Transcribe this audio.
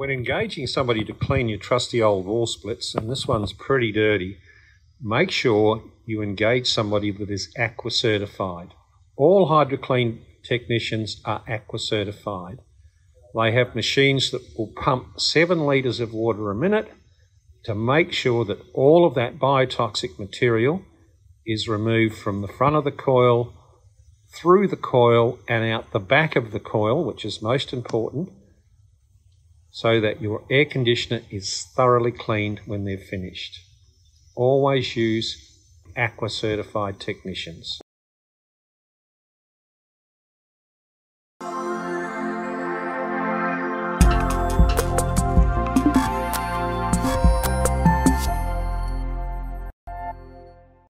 When engaging somebody to clean your trusty old wall splits, and this one's pretty dirty, make sure you engage somebody that is ACWWA certified. All HydroKleen technicians are ACWWA certified. They have machines that will pump seven litres of water a minute to make sure that all of that biotoxic material is removed from the front of the coil, through the coil, and out the back of the coil, which is most important, so that your air conditioner is thoroughly cleaned when they're finished. Always use ACWWA certified technicians.